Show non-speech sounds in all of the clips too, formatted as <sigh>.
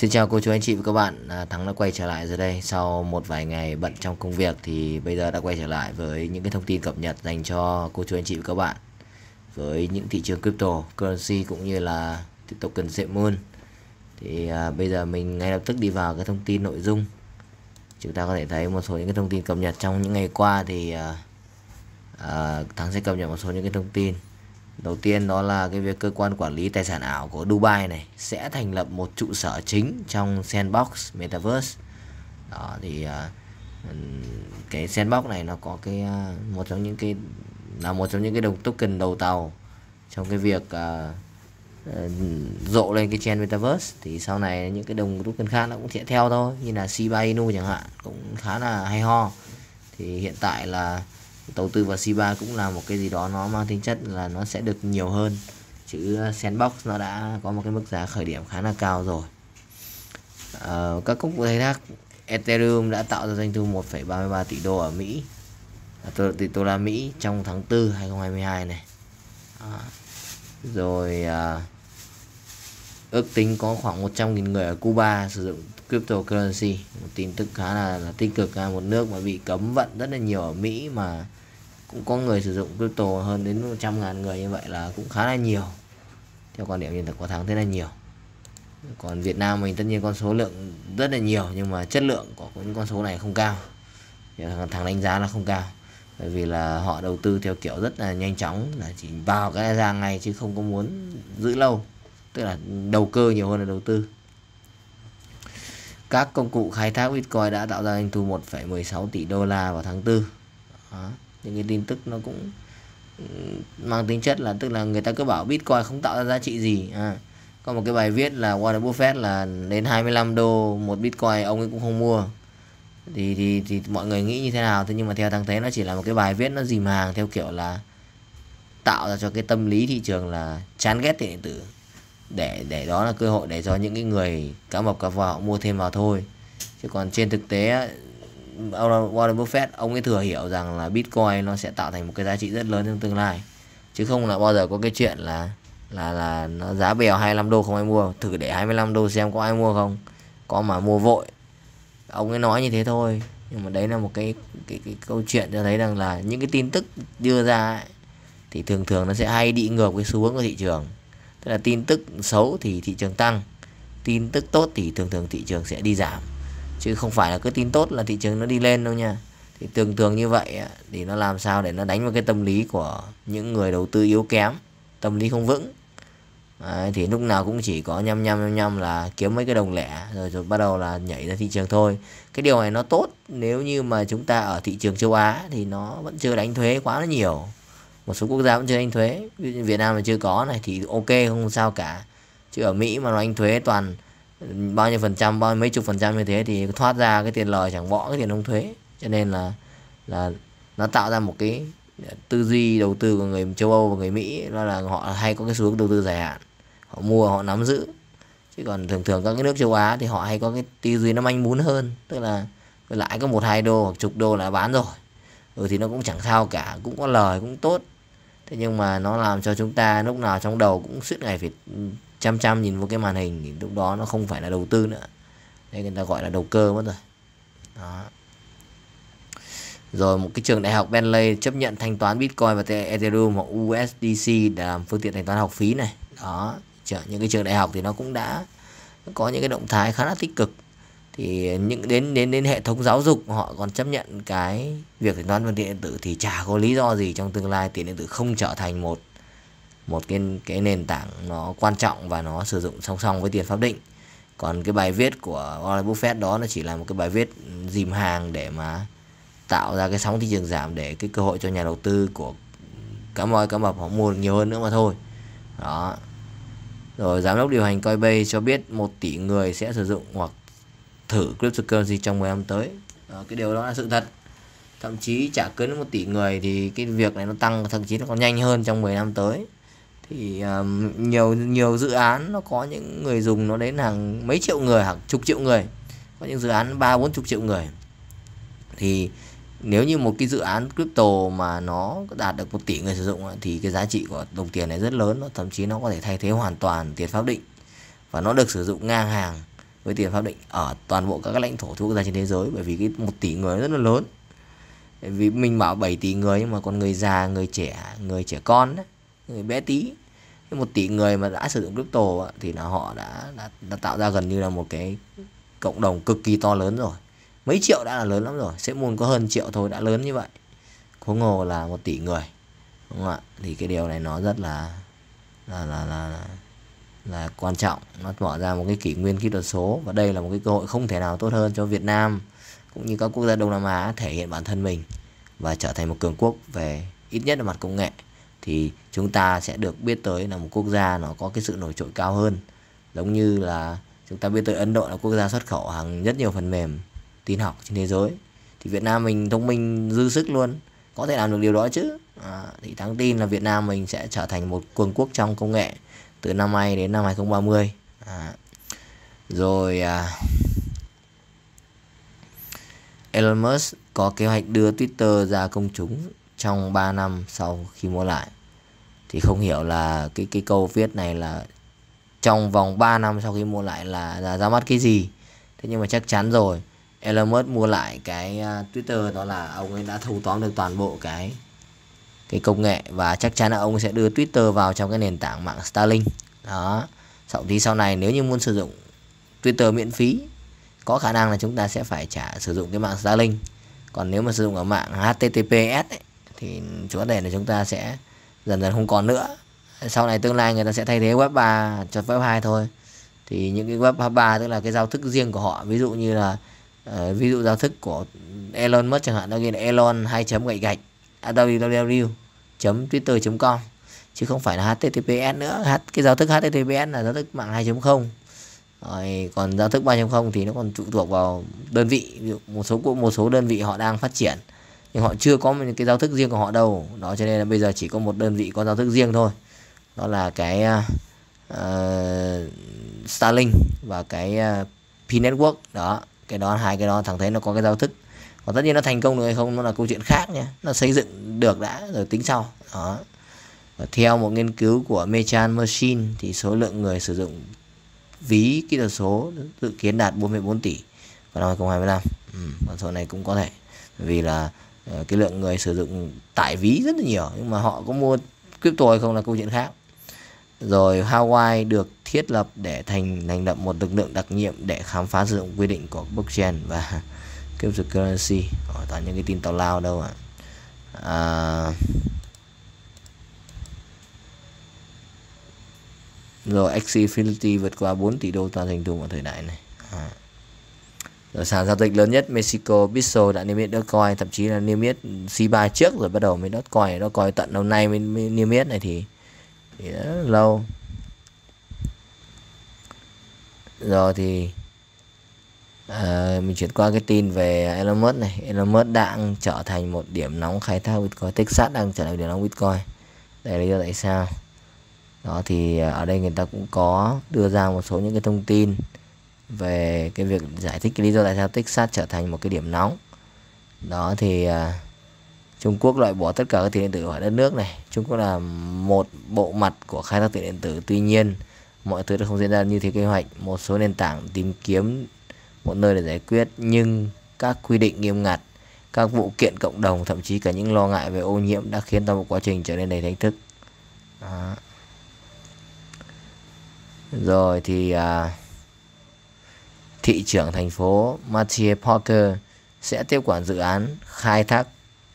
Xin chào cô chú anh chị và các bạn. À, Thắng đã quay trở lại rồi đây. Sau một vài ngày bận trong công việc Thì bây giờ đã quay trở lại với những cái thông tin cập nhật Dành cho cô chú anh chị và các bạn. Với những thị trường crypto Currency cũng như là token Moon. Thì à, bây giờ mình ngay lập tức đi vào cái thông tin nội dung. Chúng ta có thể thấy một số những cái thông tin cập nhật Trong những ngày qua thì à, à, Thắng sẽ cập nhật một số những cái thông tin. Đầu tiên đó là cái việc cơ quan quản lý tài sản ảo của Dubai này sẽ thành lập một trụ sở chính trong Sandbox Metaverse. Đó thì uh, cái Sandbox này nó có cái uh, một trong những cái là một trong những cái đồng token đầu tàu trong cái việc uh, uh, rộ lên cái trend Metaverse thì sau này những cái đồng token khác nó cũng sẽ theo thôi như là Shiba Inu chẳng hạn cũng khá là hay ho. Thì hiện tại là đầu tư vào C3 cũng là một cái gì đó nó mang tính chất là nó sẽ được nhiều hơn. Chứ uh, Sandbox nó đã có một cái mức giá khởi điểm khá là cao rồi. À, các công cụ khai thác Ethereum đã tạo ra doanh thu 1,33 tỷ đô ở Mỹ à, tỷ đô la Mỹ trong tháng 4 2022 này. À, rồi à, ước tính có khoảng 100.000 người ở Cuba sử dụng cryptocurrency. Một tin tức khá là, là tích cực à, một nước mà bị cấm vận rất là nhiều ở Mỹ mà cũng có người sử dụng crypto hơn đến 100 ngàn người như vậy là cũng khá là nhiều. Theo quan điểm hiện thực của tháng thế là nhiều. Còn Việt Nam mình tất nhiên con số lượng rất là nhiều nhưng mà chất lượng của những con số này không cao. Thằng đánh giá là không cao. Bởi vì là họ đầu tư theo kiểu rất là nhanh chóng là chỉ vào cái ra ngay chứ không có muốn giữ lâu. Tức là đầu cơ nhiều hơn là đầu tư. Các công cụ khai thác Bitcoin đã tạo ra doanh thu 1,16 tỷ đô la vào tháng 4 Đó những cái tin tức nó cũng ừ, mang tính chất là tức là người ta cứ bảo Bitcoin không tạo ra giá trị gì. À, có một cái bài viết là Warren Buffett là đến 25 đô một Bitcoin ông ấy cũng không mua. Thì thì thì mọi người nghĩ như thế nào? Thế nhưng mà theo thằng thế nó chỉ là một cái bài viết nó dìm hàng theo kiểu là tạo ra cho cái tâm lý thị trường là chán ghét tiền điện tử. Để để đó là cơ hội để cho những cái người cá mập cá vào mua thêm vào thôi. Chứ còn trên thực tế Warren Buffett ông ấy thừa hiểu rằng là Bitcoin nó sẽ tạo thành một cái giá trị rất lớn trong tương lai. Chứ không là bao giờ có cái chuyện là là là nó giá bèo 25 đô không ai mua. Thử để 25 đô xem có ai mua không. Có mà mua vội. Ông ấy nói như thế thôi. Nhưng mà đấy là một cái cái, cái câu chuyện cho thấy rằng là những cái tin tức đưa ra ấy, thì thường thường nó sẽ hay đi ngược với xu hướng của thị trường. Tức là tin tức xấu thì thị trường tăng. Tin tức tốt thì thường thường thị trường sẽ đi giảm chứ không phải là cứ tin tốt là thị trường nó đi lên đâu nha. Thì thường thường như vậy thì nó làm sao để nó đánh vào cái tâm lý của những người đầu tư yếu kém tâm lý không vững. Đấy, thì lúc nào cũng chỉ có nhăm nhăm nhăm nhăm là kiếm mấy cái đồng lẻ rồi rồi bắt đầu là nhảy ra thị trường thôi. Cái điều này nó tốt nếu như mà chúng ta ở thị trường châu Á thì nó vẫn chưa đánh thuế quá là nhiều. Một số quốc gia vẫn chưa đánh thuế. Việt Nam mà chưa có này thì ok không sao cả. Chứ ở Mỹ mà nó đánh thuế toàn bao nhiêu phần trăm, bao, mấy chục phần trăm như thế thì thoát ra cái tiền lời, chẳng bỏ cái tiền đóng thuế. Cho nên là là nó tạo ra một cái tư duy đầu tư của người châu Âu và người Mỹ, đó là họ hay có cái xu hướng đầu tư dài hạn. Họ mua, họ nắm giữ. Chứ còn thường thường các cái nước châu Á thì họ hay có cái tư duy nó manh muốn hơn. Tức là lãi có một, hai đô hoặc chục đô là bán rồi. Ừ thì nó cũng chẳng sao cả, cũng có lời, cũng tốt. Thế nhưng mà nó làm cho chúng ta lúc nào trong đầu cũng suốt ngày phải chăm chăm nhìn vào cái màn hình thì lúc đó nó không phải là đầu tư nữa. Đây người ta gọi là đầu cơ mất rồi. Đó. Rồi một cái trường đại học Bentley chấp nhận thanh toán Bitcoin và Ethereum hoặc USDC để làm phương tiện thanh toán học phí này. Đó. Những cái trường đại học thì nó cũng đã có những cái động thái khá là tích cực. Thì những đến đến đến hệ thống giáo dục họ còn chấp nhận cái việc thanh toán phương tiện điện tử thì chả có lý do gì trong tương lai tiền điện tử không trở thành một một cái cái nền tảng nó quan trọng và nó sử dụng song song với tiền pháp định. Còn cái bài viết của Warren Buffett đó nó chỉ là một cái bài viết dìm hàng để mà tạo ra cái sóng thị trường giảm để cái cơ hội cho nhà đầu tư của cá mòi cá mập họ mua được nhiều hơn nữa mà thôi. Đó. Rồi giám đốc điều hành Coinbase cho biết một tỷ người sẽ sử dụng hoặc thử cryptocurrency trong 10 năm tới. Đó, cái điều đó là sự thật. Thậm chí chả cấn một tỷ người thì cái việc này nó tăng thậm chí nó còn nhanh hơn trong 10 năm tới thì um, nhiều nhiều dự án nó có những người dùng nó đến hàng mấy triệu người hàng chục triệu người. Có những dự án ba bốn chục triệu người. Thì nếu như một cái dự án crypto mà nó đạt được một tỷ người sử dụng thì cái giá trị của đồng tiền này rất lớn nó thậm chí nó có thể thay thế hoàn toàn tiền pháp định. Và nó được sử dụng ngang hàng với tiền pháp định ở toàn bộ các lãnh thổ quốc gia trên thế giới bởi vì cái một tỷ người rất là lớn. Vì mình bảo 7 tỷ người nhưng mà còn người già người trẻ người trẻ con đấy, người bé tí một tỷ người mà đã sử dụng crypto thì là họ đã, đã đã tạo ra gần như là một cái cộng đồng cực kỳ to lớn rồi. Mấy triệu đã là lớn lắm rồi sẽ muốn có hơn triệu thôi đã lớn như vậy. Huống hồ là một tỷ người đúng không ạ? Thì cái điều này nó rất là là là là, là, là quan trọng. Nó mở ra một cái kỷ nguyên kỹ thuật số và đây là một cái cơ hội không thể nào tốt hơn cho Việt Nam cũng như các quốc gia Đông Nam Á thể hiện bản thân mình và trở thành một cường quốc về ít nhất là mặt công nghệ thì chúng ta sẽ được biết tới là một quốc gia nó có cái sự nổi trội cao hơn. Giống như là chúng ta biết tới Ấn Độ là quốc gia xuất khẩu hàng rất nhiều phần mềm tin học trên thế giới. Thì Việt Nam mình thông minh dư sức luôn. Có thể làm được điều đó chứ. À, thì đáng tin là Việt Nam mình sẽ trở thành một cường quốc trong công nghệ từ năm nay đến năm 2030 à, rồi à, Elon Musk có kế hoạch đưa Twitter ra công chúng trong 3 năm sau khi mua lại. Thì không hiểu là cái cái câu viết này là trong vòng 3 năm sau khi mua lại là, là ra mắt cái gì. Thế nhưng mà chắc chắn rồi Elon Musk mua lại cái à, Twitter đó là ông ấy đã thâu tóm được toàn bộ cái cái công nghệ. Và chắc chắn là ông sẽ đưa Twitter vào trong cái nền tảng mạng Starlink. Đó. Sau thì sau này nếu như muốn sử dụng Twitter miễn phí có khả năng là chúng ta sẽ phải trả sử dụng cái mạng Starlink. Còn nếu mà sử dụng ở mạng HTTPS ấy, thì có đề là chúng ta sẽ dần dần không còn nữa. Sau này tương lai người ta sẽ thay thế web 3 cho web 2 thôi. Thì những cái web 3 tức là cái giao thức riêng của họ ví dụ như là uh, ví dụ giao thức của Elon Musk chẳng hạn nó ghi là Elon 2 chấm gạch gạch www chấm twitter com chứ không phải là https nữa. H cái giao thức https là giao thức mạng 2.0 rồi còn giao thức 3.0 thì nó còn phụ thuộc vào đơn vị ví dụ một số một số đơn vị họ đang phát triển nhưng họ chưa có một cái giao thức riêng của họ đâu. Đó cho nên là bây giờ chỉ có một đơn vị có giao thức riêng thôi. Đó là cái uh, Starlink và cái ờ, uh, P Network đó cái đó hai cái đó thằng thấy nó có cái giao thức. Còn tất nhiên nó thành công được hay không nó là câu chuyện khác nhé. Nó xây dựng được đã rồi tính sau. Đó. Và theo một nghiên cứu của Mechan Machine thì số lượng người sử dụng ví kỹ thuật số dự kiến đạt 44 tỷ vào năm 2025 ừ, con số này cũng có thể. Vì là Ờ, cái lượng người sử dụng tải ví rất là nhiều, nhưng mà họ có mua crypto hay không là câu chuyện khác rồi Hawaii được thiết lập để thành thành lập một lực lượng đặc nhiệm để khám phá sử dụng quy định của blockchain và <laughs> cryptocurrency Ở toàn những cái tin tào lao đâu ạ à. rồi Axie Infinity vượt qua 4 tỷ đô toàn thành thùng ở thời đại này à rồi sàn giao dịch lớn nhất Mexico Bitso đã niêm yết Dogecoin thậm chí là niêm yết Shiba trước rồi bắt đầu mới Dogecoin. Dogecoin tận hôm nay mới, mới niêm yết này thì thì rất lâu. Rồi thì à, mình chuyển qua cái tin về Elon Musk này. Elon Musk đang trở thành một điểm nóng khai thác Bitcoin. Texas đang trở thành điểm nóng Bitcoin. Đây là lý do tại sao. Đó thì ờ, ở đây người ta cũng có đưa ra một số những cái thông tin về cái việc giải thích cái lý do tại sao Texas trở thành một cái điểm nóng. Đó thì à, Trung Quốc loại bỏ tất cả các tiền điện tử khỏi đất nước này. Trung Quốc là một bộ mặt của khai thác tiền điện tử. Tuy nhiên mọi thứ đã không diễn ra như thế kế hoạch. Một số nền tảng tìm kiếm một nơi để giải quyết nhưng các quy định nghiêm ngặt các vụ kiện cộng đồng thậm chí cả những lo ngại về ô nhiễm đã khiến toàn bộ quá trình trở nên đầy thách thức. Đó. rồi thì à, thị trưởng thành phố Matthew Parker sẽ tiếp quản dự án khai thác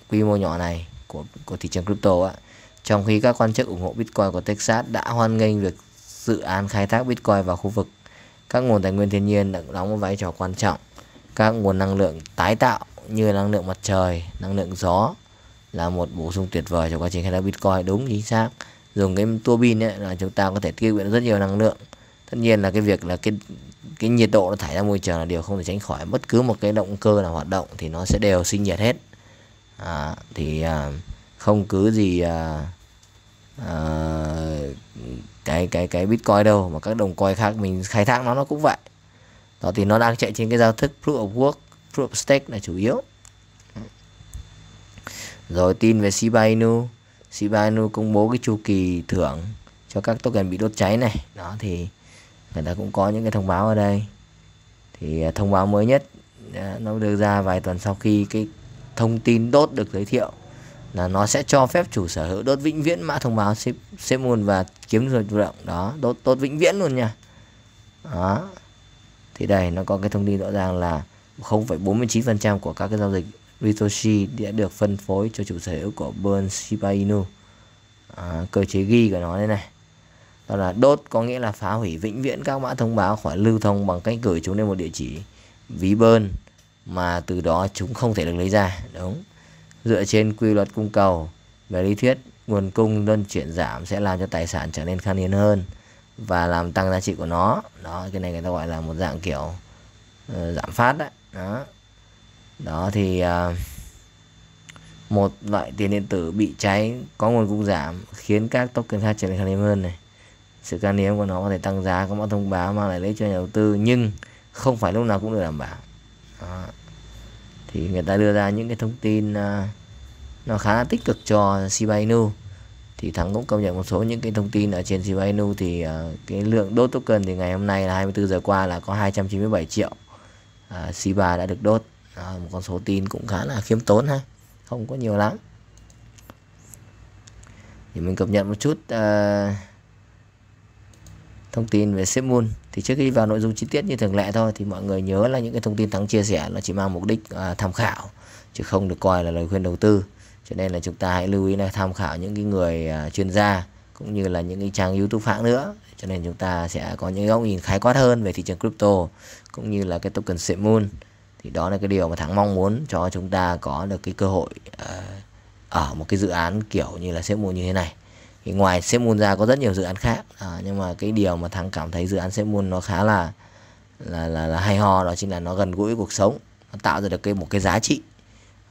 quy mô nhỏ này của của thị trường crypto ạ. trong khi các quan chức ủng hộ Bitcoin của Texas đã hoan nghênh việc dự án khai thác Bitcoin vào khu vực, các nguồn tài nguyên thiên nhiên đã đóng một vai trò quan trọng, các nguồn năng lượng tái tạo như năng lượng mặt trời, năng lượng gió là một bổ sung tuyệt vời cho quá trình khai thác Bitcoin. Đúng, chính xác. Dùng cái tua bin ấy là chúng ta có thể tiết kiệm rất nhiều năng lượng. Tất nhiên là cái việc là cái cái nhiệt độ nó thải ra môi trường là điều không thể tránh khỏi. Bất cứ một cái động cơ nào hoạt động thì nó sẽ đều sinh nhiệt hết. À, thì à, không cứ gì à, à, cái cái cái bitcoin đâu mà các đồng coin khác mình khai thác nó nó cũng vậy. Đó thì nó đang chạy trên cái giao thức proof of work proof of stake là chủ yếu. Rồi tin về Shiba Inu. Shiba Inu công bố cái chu kỳ thưởng cho các token bị đốt cháy này. Đó thì người ta cũng có những cái thông báo ở đây. Thì à, thông báo mới nhất à, nó đưa ra vài tuần sau khi cái thông tin đốt được giới thiệu là nó sẽ cho phép chủ sở hữu đốt vĩnh viễn mã thông báo xếp xếp môn và kiếm rồi chủ động. Đó đốt đốt vĩnh viễn luôn nha. Đó. Thì đây nó có cái thông tin rõ ràng là 0,49% của các cái giao dịch Ritoshi đã được phân phối cho chủ sở hữu của Burn Shiba Inu. À, cơ chế ghi của nó đây này đó là đốt có nghĩa là phá hủy vĩnh viễn các mã thông báo khỏi lưu thông bằng cách gửi chúng lên một địa chỉ ví bơn mà từ đó chúng không thể được lấy ra. Đúng. Dựa trên quy luật cung cầu về lý thuyết nguồn cung luân chuyển giảm sẽ làm cho tài sản trở nên khan hiếm hơn và làm tăng giá trị của nó. Đó cái này người ta gọi là một dạng kiểu uh, giảm phát đấy đó. Đó thì uh, một loại tiền điện tử bị cháy có nguồn cung giảm khiến các token khác trở nên khan hiếm hơn này sự khan hiếm của nó có thể tăng giá có mã thông báo mang lại lấy cho nhà đầu tư nhưng không phải lúc nào cũng được đảm bảo. Đó. thì người ta đưa ra những cái thông tin uh, nó khá là tích cực cho Shiba Inu. Thì thắng cũng công nhận một số những cái thông tin ở trên Shiba Inu. Thì uh, cái lượng đốt token thì ngày hôm nay là 24 giờ qua là có 297 triệu uh, Shiba đã được đốt. Đó, một con số tin cũng khá là khiêm tốn ha không có nhiều lắm. Thì mình cập nhật một chút uh, thông tin về Moon. Thì trước khi vào nội dung chi tiết như thường lệ thôi thì mọi người nhớ là những cái thông tin thắng chia sẻ nó chỉ mang mục đích à, tham khảo chứ không được coi là lời khuyên đầu tư. Cho nên là chúng ta hãy lưu ý là tham khảo những cái người à, chuyên gia cũng như là những cái trang YouTube hãng nữa. Cho nên chúng ta sẽ có những góc nhìn khái quát hơn về thị trường crypto cũng như là cái token Moon. Thì đó là cái điều mà thắng mong muốn cho chúng ta có được cái cơ hội à, ở một cái dự án kiểu như là Moon như thế này thì ngoài Moon ra có rất nhiều dự án khác. À, nhưng mà cái điều mà thắng cảm thấy dự án Semun nó khá là là, là là hay ho đó chính là nó gần gũi cuộc sống. Nó tạo ra được cái một cái giá trị.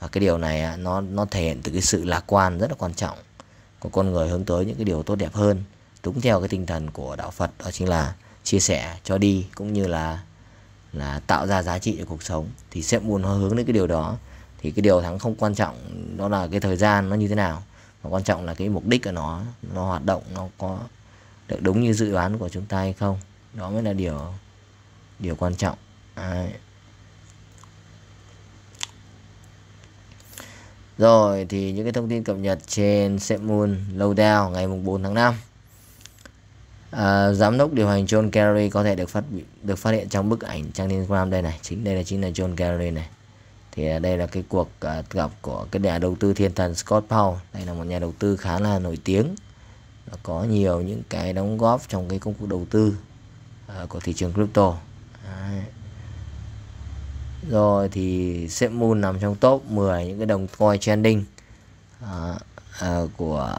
Và cái điều này nó nó thể hiện từ cái sự lạc quan rất là quan trọng của con người hướng tới những cái điều tốt đẹp hơn. Đúng theo cái tinh thần của đạo Phật đó chính là chia sẻ cho đi cũng như là là tạo ra giá trị cho cuộc sống. Thì sẽ muốn hướng đến cái điều đó. Thì cái điều thắng không quan trọng đó là cái thời gian nó như thế nào mà quan trọng là cái mục đích của nó nó hoạt động nó có được đúng như dự đoán của chúng ta hay không. Đó mới là điều điều quan trọng. Đấy. Rồi thì những cái thông tin cập nhật trên Moon Lowdown ngày mùng 4 tháng 5 à, Giám đốc điều hành John Kerry có thể được phát được phát hiện trong bức ảnh trang Instagram đây này. Chính đây là chính là John Kerry này thì à, đây là cái cuộc à, gặp của cái nhà đầu tư thiên thần Scott Powell. Đây là một nhà đầu tư khá là nổi tiếng. Nó có nhiều những cái đóng góp trong cái công cụ đầu tư à, của thị trường crypto. Đấy. Rồi thì Moon nằm trong top 10 những cái đồng coin trending à, à, của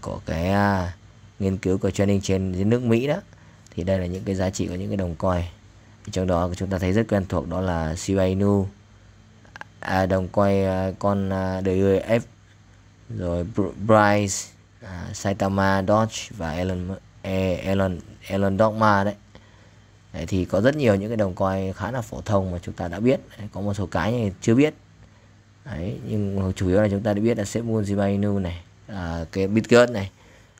của cái à, nghiên cứu của trending trên nước Mỹ đó. Thì đây là những cái giá trị của những cái đồng coin. Trong đó chúng ta thấy rất quen thuộc đó là Shiba à, đồng quay à, con à, F. Rồi Bryce à, Saitama Dodge và Elon e, Elon Elon Dogma đấy. Đấy, thì có rất nhiều những cái đồng coin khá là phổ thông mà chúng ta đã biết. Đấy, có một số cái này chưa biết. Đấy, nhưng chủ yếu là chúng ta đã biết là Sepmoon Shiba Inu này à, cái Bitget này.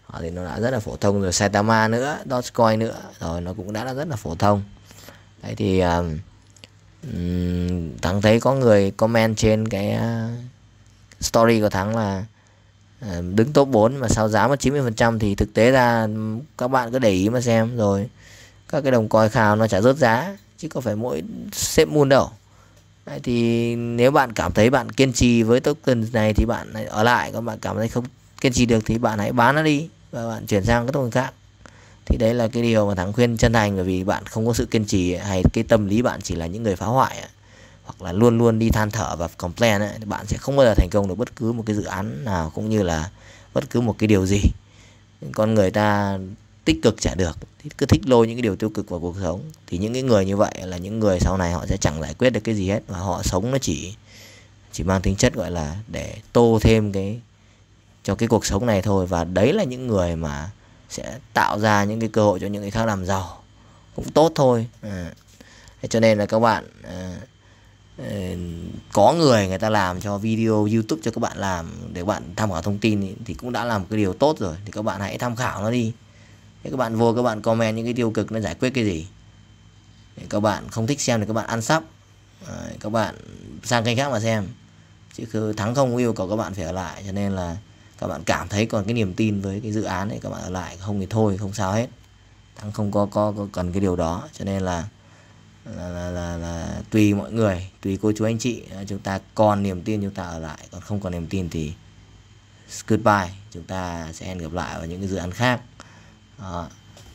À, thì nó đã rất là phổ thông. Rồi Saitama nữa Dogecoin nữa. Rồi nó cũng đã là rất là phổ thông. Đấy thì um, Thắng thấy có người comment trên cái ờ, story của Thắng là ờ, đứng top 4 mà sao giá mất 90% thì thực tế ra các bạn cứ để ý mà xem. Rồi các cái đồng coi khảo nó chả rớt giá chứ có phải mỗi xếp muôn đâu. Đấy, thì nếu bạn cảm thấy bạn kiên trì với token này thì bạn ở lại. Còn bạn cảm thấy không kiên trì được thì bạn hãy bán nó đi và bạn chuyển sang các token khác thì đấy là cái điều mà thắng khuyên chân thành bởi vì bạn không có sự kiên trì hay cái tâm lý bạn chỉ là những người phá hoại hoặc là luôn luôn đi than thở và complain ấy, thì bạn sẽ không bao giờ thành công được bất cứ một cái dự án nào cũng như là bất cứ một cái điều gì. Con người ta tích cực chả được thì cứ thích lôi những cái điều tiêu cực vào cuộc sống. Thì những cái người như vậy là những người sau này họ sẽ chẳng giải quyết được cái gì hết và họ sống nó chỉ chỉ mang tính chất gọi là để tô thêm cái cho cái cuộc sống này thôi. Và đấy là những người mà sẽ tạo ra những cái cơ hội cho những người khác làm giàu. Cũng tốt thôi. À. cho nên là các bạn à, à, có người người ta làm cho video youtube cho các bạn làm để bạn tham khảo thông tin thì cũng đã làm cái điều tốt rồi. Thì các bạn hãy tham khảo nó đi. Thế các bạn vô các bạn comment những cái tiêu cực nó giải quyết cái gì. Các bạn không thích xem thì các bạn ăn sắp. Đấy, các bạn sang kênh khác mà xem. Chứ thắng không yêu cầu các bạn phải ở lại. Cho nên là các bạn cảm thấy còn cái niềm tin với cái dự án ấy các bạn ở lại không thì thôi không sao hết. Thắng không có có, có cần cái điều đó cho nên là là, là, là, là tùy mọi người tùy cô chú anh chị à, chúng ta còn niềm tin chúng ta ở lại còn không còn niềm tin thì goodbye chúng ta sẽ hẹn gặp lại ở những cái dự án khác. À,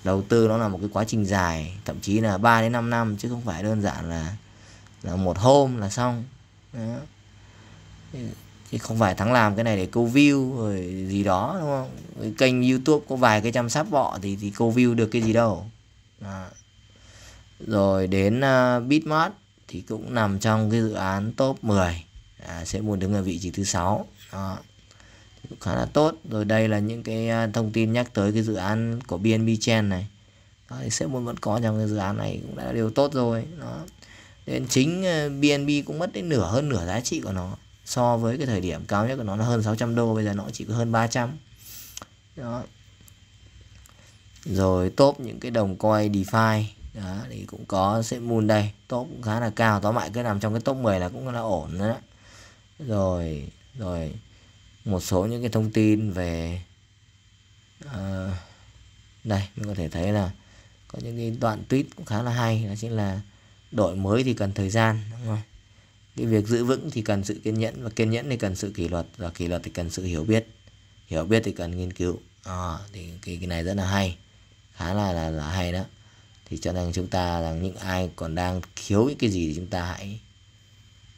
đầu tư nó là một cái quá trình dài thậm chí là 3 đến 5 năm chứ không phải đơn giản là là một hôm là xong. Đó chứ không phải thắng làm cái này để câu view rồi gì đó đúng không? Cái kênh youtube có vài cái chăm sóc bọ thì thì câu view được cái gì đâu. À. rồi đến uh, bitmart thì cũng nằm trong cái dự án top 10 à, sẽ muốn đứng ở vị trí thứ sáu. Đó. Cũng khá là tốt. Rồi đây là những cái à, thông tin nhắc tới cái dự án của BNB Chain này. Đó, thì sẽ muốn vẫn có trong cái dự án này cũng đã điều tốt rồi. Đó. Nên chính à, BNB cũng mất đến nửa hơn nửa giá trị của nó so với cái thời điểm cao nhất của nó là hơn 600 đô bây giờ nó chỉ có hơn 300 đó. Rồi top những cái đồng coin DeFi đó thì cũng có sẽ moon đây. Top cũng khá là cao tóm lại cứ nằm trong cái top 10 là cũng là ổn đó. Rồi rồi một số những cái thông tin về uh, đây mình có thể thấy là có những cái đoạn tweet cũng khá là hay đó chính là đổi mới thì cần thời gian đúng không? Cái việc giữ vững thì cần sự kiên nhẫn và kiên nhẫn thì cần sự kỷ luật và kỷ luật thì cần sự hiểu biết. Hiểu biết thì cần nghiên cứu. À, thì cái, cái này rất là hay khá là, là là hay đó. Thì cho nên chúng ta là những ai còn đang thiếu những cái gì thì chúng ta hãy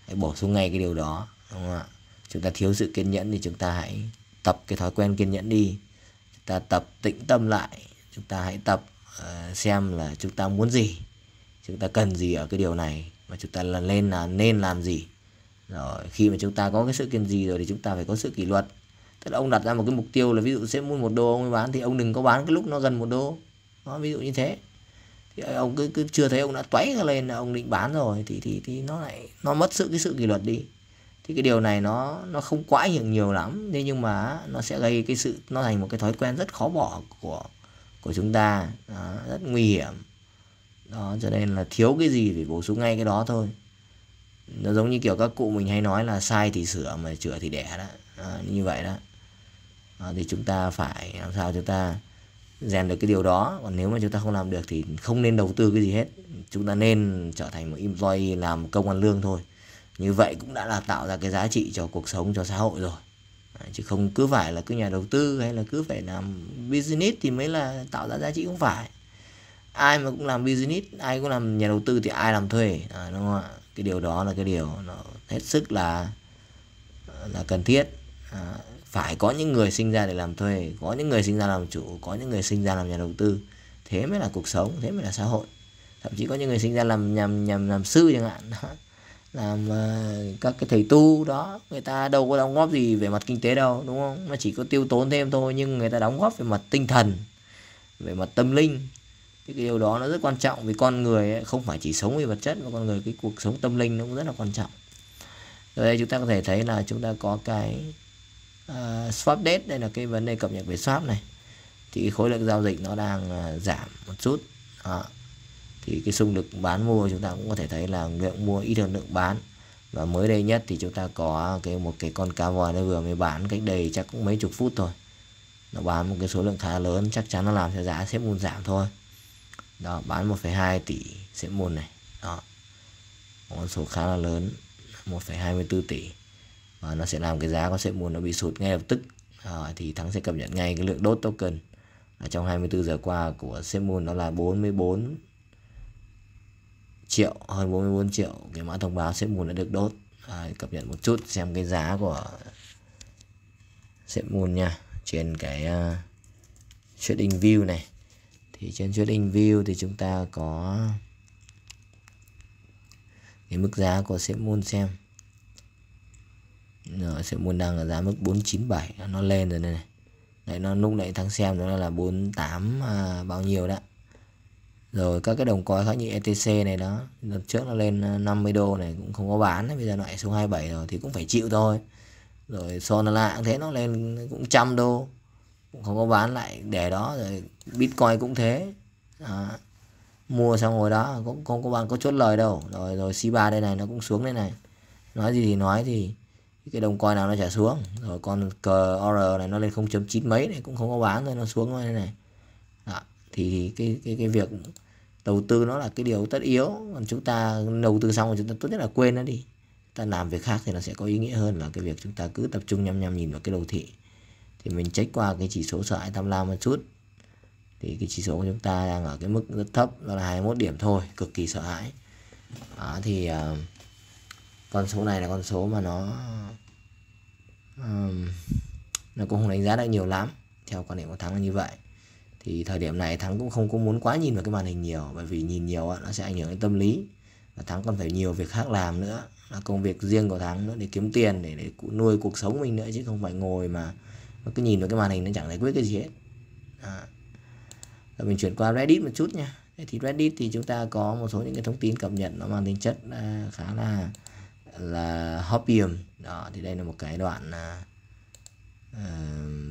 hãy bổ sung ngay cái điều đó đúng không ạ? Chúng ta thiếu sự kiên nhẫn thì chúng ta hãy tập cái thói quen kiên nhẫn đi. Chúng ta tập tĩnh tâm lại chúng ta hãy tập uh, xem là chúng ta muốn gì chúng ta cần gì ở cái điều này mà chúng ta là nên là nên làm gì? Rồi khi mà chúng ta có cái sự kiên gì rồi thì chúng ta phải có sự kỷ luật. Tức là ông đặt ra một cái mục tiêu là ví dụ sẽ mua một đô ông mới bán thì ông đừng có bán cái lúc nó gần một đô. Đó, ví dụ như thế. Thì ông cứ cứ chưa thấy ông đã toáy lên là ông định bán rồi thì thì thì nó lại nó mất sự cái sự kỷ luật đi. Thì cái điều này nó nó không quá ảnh hưởng nhiều lắm. Thế nhưng mà nó sẽ gây cái sự nó thành một cái thói quen rất khó bỏ của của chúng ta. Đó, rất nguy hiểm đó cho nên là thiếu cái gì phải bổ sung ngay cái đó thôi. Nó giống như kiểu các cụ mình hay nói là sai thì sửa mà chữa thì đẻ đó, à, như vậy đó. à, thì chúng ta phải làm sao chúng ta rèn được cái điều đó. Còn nếu mà chúng ta không làm được thì không nên đầu tư cái gì hết. Chúng ta nên trở thành một employee làm công ăn lương thôi. Như vậy cũng đã là tạo ra cái giá trị cho cuộc sống cho xã hội rồi. Chứ không cứ phải là cứ nhà đầu tư hay là cứ phải làm business thì mới là tạo ra giá trị không phải ai mà cũng làm business ai cũng làm nhà đầu tư thì ai làm thuê. À, đúng không ạ? Cái điều đó là cái điều nó hết sức là là cần thiết. À, phải có những người sinh ra để làm thuê có những người sinh ra làm chủ có những người sinh ra làm nhà đầu tư. Thế mới là cuộc sống thế mới là xã hội. Thậm chí có những người sinh ra làm nhằm nhằm làm sư chẳng hạn. <laughs> Làm uh, các cái thầy tu đó người ta đâu có đóng góp gì về mặt kinh tế đâu đúng không? Nó chỉ có tiêu tốn thêm thôi nhưng người ta đóng góp về mặt tinh thần về mặt tâm linh cái điều đó nó rất quan trọng vì con người ấy, không phải chỉ sống về vật chất mà con người cái cuộc sống tâm linh nó cũng rất là quan trọng. Ở đây chúng ta có thể thấy là chúng ta có cái uh, swap date đây là cái vấn đề cập nhật về swap này. Thì khối lượng giao dịch nó đang uh, giảm một chút. À, thì cái xung lực bán mua chúng ta cũng có thể thấy là lượng mua ít hơn lượng bán. Và mới đây nhất thì chúng ta có cái một cái con cá voi nó vừa mới bán cách đây chắc cũng mấy chục phút thôi. Nó bán một cái số lượng khá lớn chắc chắn nó làm cho giá sẽ muốn giảm thôi đó bán 1,2 tỷ sẽ môn này. Đó. Con số khá là lớn 1,24 tỷ. Và nó sẽ làm cái giá của sẽ môn nó bị sụt ngay lập tức. À, thì thắng sẽ cập nhật ngay cái lượng đốt token. Ở trong 24 giờ qua của xếp môn nó là 44 triệu hơn 44 triệu. Cái mã thông báo xếp đã được đốt. À, cập nhật một chút xem cái giá của xếp nha trên cái uh, trading view này thì trên trading view thì chúng ta có cái mức giá của xếp môn xem. Rồi xếp môn đang ở giá mức 497 nó lên rồi này. Đấy nó lúc nãy thắng xem nó là 48 à, bao nhiêu đó rồi các cái đồng coin khác như ETC này đó đợt trước nó lên à, 50 đô này cũng không có bán bây giờ nó lại xuống 27 rồi thì cũng phải chịu thôi. Rồi Solana cũng thế nó lên cũng trăm đô không có bán lại để đó rồi Bitcoin cũng thế. À, mua xong rồi đó cũng không có bạn có chốt lời đâu. Rồi rồi shiba đây này nó cũng xuống đây này. Nói gì thì nói thì cái đồng coin nào nó trả xuống. Rồi con cờ OR này nó lên 0.9 mấy này cũng không có bán rồi nó xuống đây này. Đó. thì, cái cái cái việc đầu tư nó là cái điều tất yếu. Còn chúng ta đầu tư xong rồi chúng ta tốt nhất là quên nó đi. Ta làm việc khác thì nó sẽ có ý nghĩa hơn là cái việc chúng ta cứ tập trung nhằm nhằm nhìn vào cái đồ thị thì mình check qua cái chỉ số sợ hãi tham lam một chút. Thì cái chỉ số của chúng ta đang ở cái mức rất thấp đó là 21 điểm thôi cực kỳ sợ hãi. Đó, thì uh, con số này là con số mà nó um, nó cũng không đánh giá được nhiều lắm theo quan điểm của thắng là như vậy. Thì thời điểm này thắng cũng không có muốn quá nhìn vào cái màn hình nhiều bởi vì nhìn nhiều nó sẽ ảnh hưởng đến tâm lý. Và thắng còn phải nhiều việc khác làm nữa là công việc riêng của thắng nữa để kiếm tiền để để nuôi cuộc sống mình nữa chứ không phải ngồi mà, mà cứ nhìn vào cái màn hình nó chẳng giải quyết cái gì hết. À. Rồi mình chuyển qua Reddit một chút nha. Thì Reddit thì chúng ta có một số những cái thông tin cập nhật nó mang tính chất uh, khá là là hopium. Đó thì đây là một cái đoạn uh,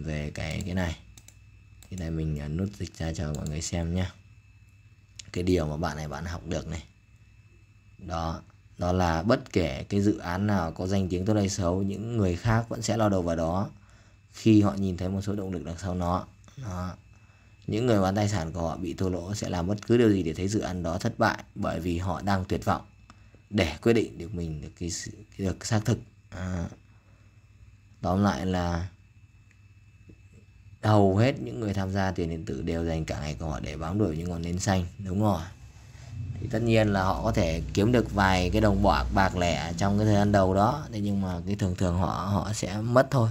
về cái cái này. Thì này mình uh, nút dịch ra cho mọi người xem nhé cái điều mà bạn này bạn học được này. Đó đó là bất kể cái dự án nào có danh tiếng tốt hay xấu những người khác vẫn sẽ lao đầu vào đó khi họ nhìn thấy một số động lực đằng sau nó đó. những người bán tài sản của họ bị thua lỗ sẽ làm bất cứ điều gì để thấy dự án đó thất bại bởi vì họ đang tuyệt vọng để quyết định được mình được cái được xác thực à. tóm lại là hầu hết những người tham gia tiền điện tử đều dành cả ngày của họ để bám đuổi những ngọn nến xanh, đúng rồi thì tất nhiên là họ có thể kiếm được vài cái đồng bạc bạc lẻ trong cái thời gian đầu đó, thế nhưng mà cái thường thường họ họ sẽ mất thôi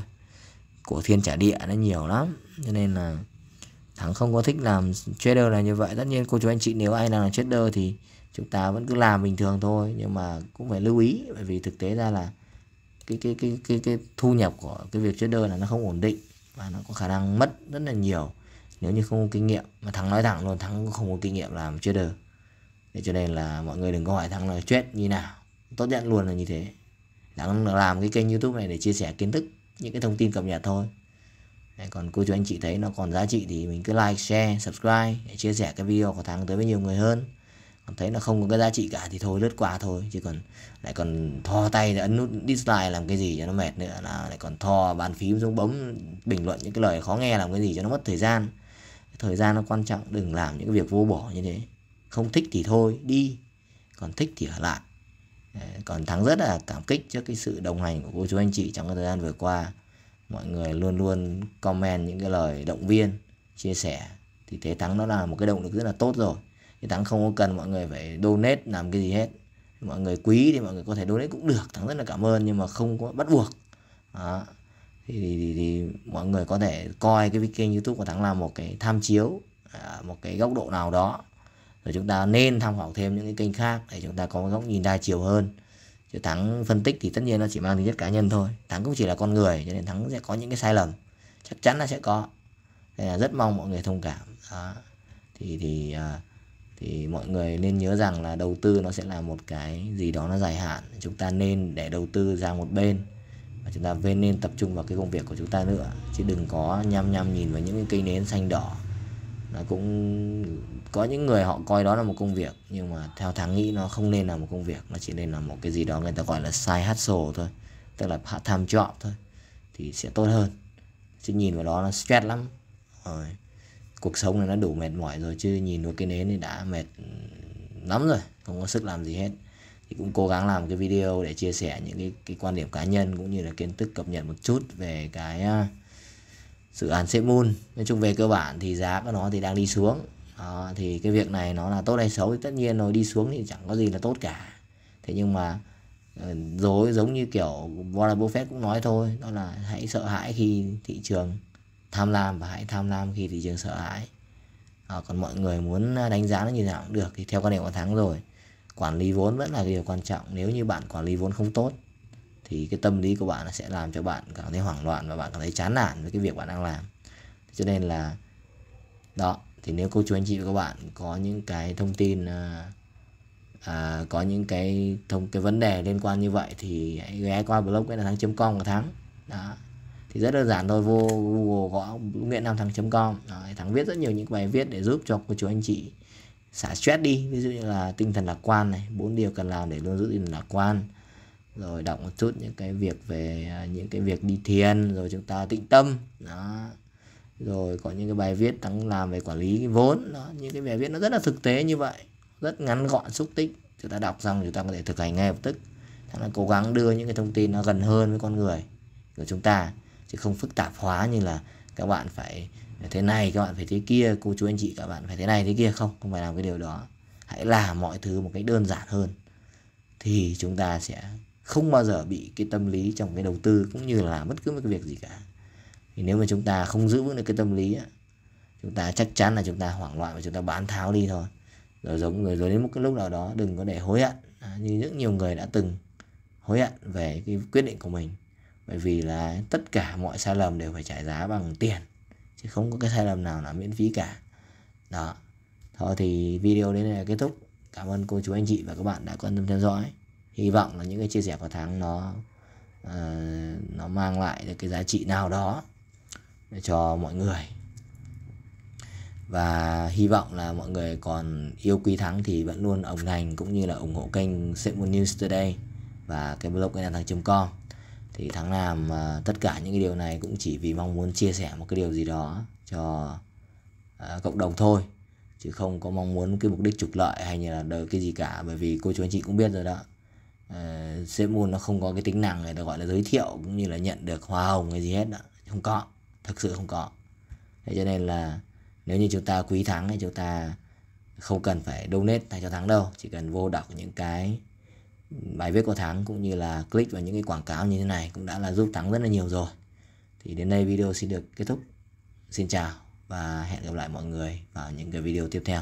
của thiên trả địa nó nhiều lắm. Cho nên là thắng không có thích làm trader là như vậy. Tất nhiên cô chú anh chị nếu ai đang là trader thì chúng ta vẫn cứ làm bình thường thôi. Nhưng mà cũng phải lưu ý, bởi vì thực tế ra là cái cái cái cái cái thu nhập của cái việc trader là nó không ổn định và nó có khả năng mất rất là nhiều nếu như không có kinh nghiệm. Mà thắng nói thẳng luôn, thắng không có kinh nghiệm làm trader. Để cho nên là mọi người đừng có hỏi thắng là chết như nào. Tốt nhất luôn là như thế. Thắng làm cái kênh youtube này để chia sẻ kiến thức những cái thông tin cập nhật thôi. Đấy, còn cô chú anh chị thấy nó còn giá trị thì mình cứ like share subscribe để chia sẻ cái video của thắng tới với nhiều người hơn. Còn thấy nó không có cái giá trị cả thì thôi lướt qua thôi. Chứ còn lại còn thò tay để ấn nút dislike làm cái gì cho nó mệt nữa là lại còn thò bàn phím xuống bấm bình luận những cái lời khó nghe làm cái gì cho nó mất thời gian. Thời gian nó quan trọng đừng làm những cái việc vô bổ như thế. Không thích thì thôi đi. Còn thích thì ở lại. Ờ, còn thắng rất là cảm kích trước cái sự đồng hành của cô chú anh chị trong cái thời gian vừa qua. Mọi người luôn luôn comment những cái lời động viên chia sẻ. Thì thế thắng nó là một cái động lực rất là tốt rồi. Thì thắng không có cần mọi người phải donate làm cái gì hết. Mọi người quý thì mọi người có thể donate cũng được. Thắng rất là cảm ơn nhưng mà không có bắt buộc. Đó. Thì, thì, thì, thì mọi người có thể coi cái kênh youtube của thắng là một cái tham chiếu à, một cái góc độ nào đó và chúng ta nên tham khảo thêm những cái kênh khác để chúng ta có góc nhìn đa chiều hơn. Chứ thắng phân tích thì tất nhiên nó chỉ mang tính chất cá nhân thôi. Thắng cũng chỉ là con người, cho nên thắng sẽ có những cái sai lầm. Chắc chắn là sẽ có. Nên là rất mong mọi người thông cảm. Đó. thì thì à, thì mọi người nên nhớ rằng là đầu tư nó sẽ là một cái gì đó nó dài hạn. Chúng ta nên để đầu tư ra một bên. Và chúng ta nên tập trung vào cái công việc của chúng ta nữa. Chứ đừng có nhăm nhăm nhìn vào những cái cây nến xanh đỏ nó cũng có những người họ coi đó là một công việc nhưng mà theo thằng nghĩ nó không nên là một công việc nó chỉ nên là một cái gì đó người ta gọi là side hustle thôi tức là part time job thôi thì sẽ tốt hơn. Chứ nhìn vào đó nó stress lắm. Rồi cuộc sống này nó đủ mệt mỏi rồi chứ nhìn vào cái nến thì đã mệt lắm rồi không có sức làm gì hết. Thì cũng cố gắng làm cái video để chia sẻ những cái, cái quan điểm cá nhân cũng như là kiến thức cập nhật một chút về cái uh, dự án Semun nói chung về cơ bản thì giá của nó thì đang đi xuống. Đó, thì cái việc này nó là tốt hay xấu thì tất nhiên nó đi xuống thì chẳng có gì là tốt cả. Thế nhưng mà ờ, dối giống như kiểu Warren Buffett cũng nói thôi đó là hãy sợ hãi khi thị trường tham lam và hãy tham lam khi thị trường sợ hãi. À, còn mọi người muốn đánh giá nó như nào cũng được thì theo quan điểm của thắng rồi. Quản lý vốn vẫn là điều quan trọng nếu như bạn quản lý vốn không tốt thì cái tâm lý của bạn sẽ làm cho bạn cảm thấy hoảng loạn và bạn cảm thấy chán nản với cái việc bạn đang làm. Cho nên là đó thì nếu cô chú anh chị và các bạn có những cái thông tin à, à, có những cái thông cái vấn đề liên quan như vậy thì hãy ghé qua blog nguyễn thắng com của thắng. Đó thì rất đơn giản thôi vô google gõ nguyễn nam thắng com. Thắng viết rất nhiều những bài viết để giúp cho cô chú anh chị xả stress đi. Ví dụ như là tinh thần lạc quan này bốn điều cần làm để luôn giữ tinh thần lạc quan rồi đọc một chút những cái việc về à, những cái việc đi thiền, rồi chúng ta tĩnh tâm. Đó. Rồi có những cái bài viết thắng làm về quản lý vốn. Đó, những cái bài viết nó rất là thực tế như vậy. Rất ngắn gọn, xúc tích. Chúng ta đọc xong, chúng ta có thể thực hành ngay lập tức. Thắng là cố gắng đưa những cái thông tin nó gần hơn với con người của chúng ta, chứ không phức tạp hóa như là các bạn phải thế này, các bạn phải thế kia, cô chú anh chị các bạn phải thế này, thế kia. Không không phải làm cái điều đó. Hãy làm mọi thứ một cách đơn giản hơn, thì chúng ta sẽ không bao giờ bị cái tâm lý trong cái đầu tư cũng như là làm bất cứ một cái việc gì cả. Thì nếu mà chúng ta không giữ vững được cái tâm lý á, chúng ta chắc chắn là chúng ta hoảng loạn và chúng ta bán tháo đi thôi. Rồi giống người rồi đến một cái lúc nào đó đừng có để hối hận. À, như rất nhiều người đã từng hối hận về cái quyết định của mình. Bởi vì là tất cả mọi sai lầm đều phải trả giá bằng tiền chứ không có cái sai lầm nào là miễn phí cả. Đó. Thôi thì video đến đây là kết thúc. Cảm ơn cô chú anh chị và các bạn đã quan tâm theo dõi hy vọng là những cái chia sẻ của tháng nó uh, nó mang lại được cái giá trị nào đó cho mọi người. Và hy vọng là mọi người còn yêu quý thắng thì vẫn luôn ủng hành cũng như là ủng hộ kênh seven News Today và cái blog kênh thằng.com thì thắng làm uh, tất cả những cái điều này cũng chỉ vì mong muốn chia sẻ một cái điều gì đó cho uh, cộng đồng thôi chứ không có mong muốn cái mục đích trục lợi hay là đợi cái gì cả. Bởi vì cô chú anh chị cũng biết rồi đó. Ờ, uh, Sipmo nó không có cái tính năng người ta gọi là giới thiệu cũng như là nhận được hoa hồng hay gì hết đó không có thực sự không có. Thế cho nên là nếu như chúng ta quý thắng thì chúng ta không cần phải donate thay cho thắng đâu. Chỉ cần vô đọc những cái bài viết của thắng cũng như là click vào những cái quảng cáo như thế này cũng đã là giúp thắng rất là nhiều rồi. Thì đến đây video xin được kết thúc. Xin chào và hẹn gặp lại mọi người vào những cái video tiếp theo.